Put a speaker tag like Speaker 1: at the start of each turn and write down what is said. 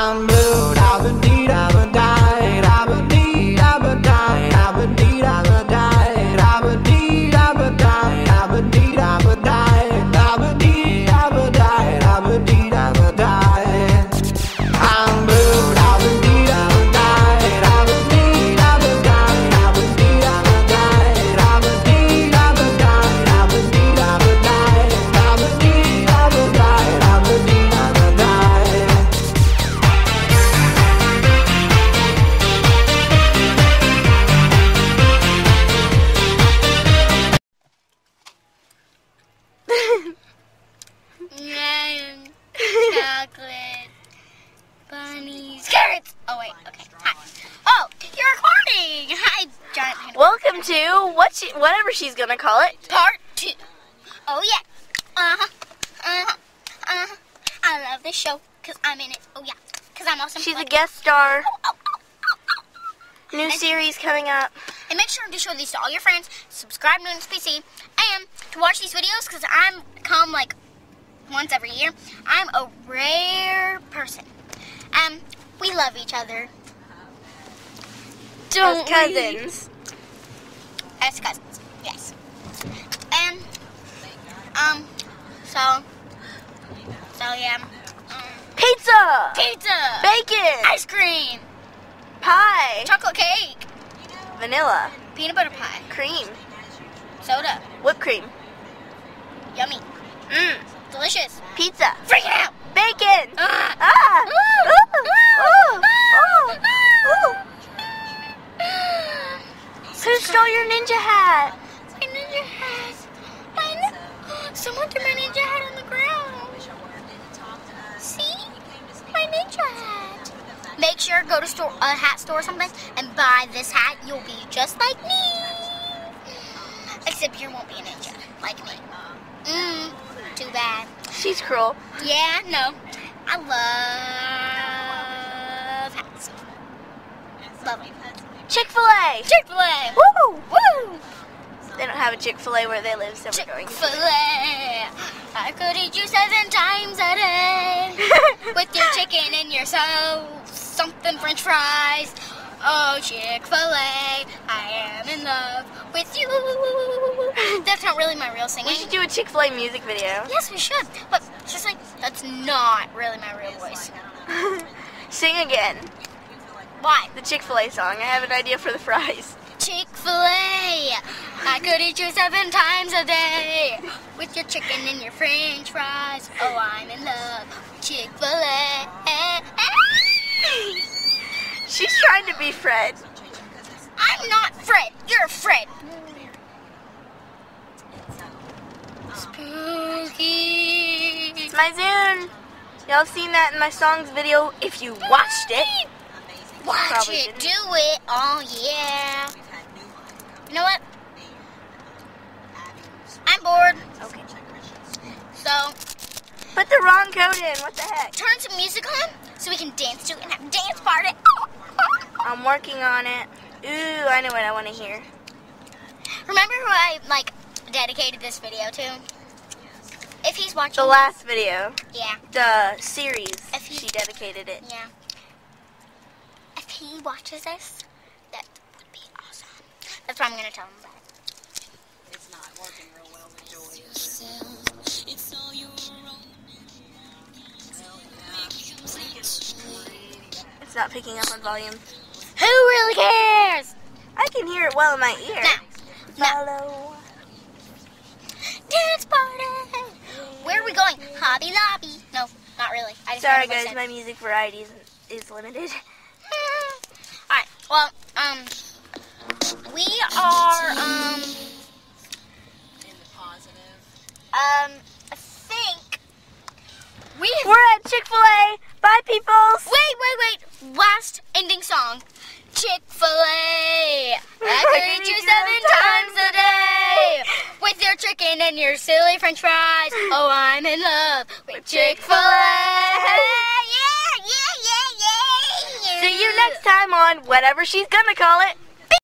Speaker 1: I'm blue, I've been deed, I've been
Speaker 2: bunnies carrots. Oh wait, okay. Hi. Oh, you're recording. Hi, giant panda.
Speaker 3: Welcome to what she, whatever she's gonna call it.
Speaker 2: Part two. Oh yeah. Uh huh. Uh huh. Uh huh. I love this show because I'm in it. Oh yeah. Because I'm awesome.
Speaker 3: She's a guest star.
Speaker 2: Oh, oh, oh, oh, oh.
Speaker 3: New series coming up.
Speaker 2: And make sure to show these to all your friends. Subscribe to Noon's PC and to watch these videos because I'm come like once every year. I'm a rare person. Um, we love each other.
Speaker 3: As
Speaker 2: Don't we?
Speaker 3: cousins.
Speaker 2: As cousins, yes. And um, so so yeah. Um,
Speaker 3: Pizza.
Speaker 2: pizza,
Speaker 3: Bacon.
Speaker 2: ice cream,
Speaker 3: Pie.
Speaker 2: chocolate cake,
Speaker 3: Vanilla.
Speaker 2: peanut butter pie,
Speaker 3: Cream.
Speaker 2: soda,
Speaker 3: Whipped cream.
Speaker 2: yummy,
Speaker 3: Mmm.
Speaker 2: delicious.
Speaker 3: Pizza.
Speaker 2: Freaking out.
Speaker 3: Bacon.
Speaker 2: Ah.
Speaker 3: Ah. Who stole your ninja hat?
Speaker 2: My ninja hat. My Someone threw my ninja hat on the ground. See? My ninja hat. Make sure go to store a hat store or something and buy this hat. You'll be just like me. Except you won't be a ninja like me. Mmm. Too bad.
Speaker 3: She's cruel.
Speaker 2: Yeah, no. I love. Love.
Speaker 3: Chick-fil-A.
Speaker 2: Chick-fil-A.
Speaker 3: Woo.
Speaker 2: Woo!
Speaker 3: They don't have a Chick-fil-A where they live, so we're going.
Speaker 2: Chick-fil-A. I could eat you seven times a day with your chicken and your so something French fries. Oh, Chick-fil-A, I am in love with you. That's not really my real singing.
Speaker 3: We should do a Chick-fil-A music video.
Speaker 2: Yes, we should. But just like that's not really my real voice.
Speaker 3: Sing again.
Speaker 2: Why?
Speaker 3: The Chick-fil-A song. I have an idea for the fries.
Speaker 2: Chick-fil-A. I could eat you seven times a day with your chicken and your french fries. Oh, I'm in love Chick-fil-A.
Speaker 3: She's trying to be Fred.
Speaker 2: I'm not Fred. You're Fred. Spooky.
Speaker 3: It's my Zune. Y'all seen that in my songs video if you watched it.
Speaker 2: Watch it.
Speaker 3: didn't.
Speaker 2: Do it. Oh, yeah. You know what? I'm bored.
Speaker 3: Okay.
Speaker 2: So,
Speaker 3: Put the wrong code in. What the heck?
Speaker 2: turn some music on so we can dance to it and have a dance party.
Speaker 3: I'm working on it. Ooh, I know what I want to hear.
Speaker 2: Remember who I like dedicated this video to? If he's watching,
Speaker 3: The last video,
Speaker 2: yeah,
Speaker 3: the series,
Speaker 2: If he-
Speaker 3: she dedicated it.
Speaker 2: yeah. If he watches this, that would be awesome. That's what I'm gonna tell him about.
Speaker 4: It's not working real well with Joy.
Speaker 3: It's not picking up on volume.
Speaker 2: Who really cares?
Speaker 3: I can hear it well in my ear.
Speaker 2: Now, now, dance party. Where are we going? Hobby Lobby. No, not really. I just
Speaker 3: Sorry
Speaker 2: made what I
Speaker 3: guys, my music variety is, is limited.
Speaker 2: Well, um, we are, um,
Speaker 4: In the positive.
Speaker 2: um, I think we.
Speaker 3: We're at Chick-fil-A. Bye, peoples.
Speaker 2: Wait, wait, wait. Last ending song. Chick fil A. I could eat you seven times a day. With your chicken and your silly french fries. Oh, I'm in love with Chick fil A.
Speaker 3: next time on whatever she's gonna call it.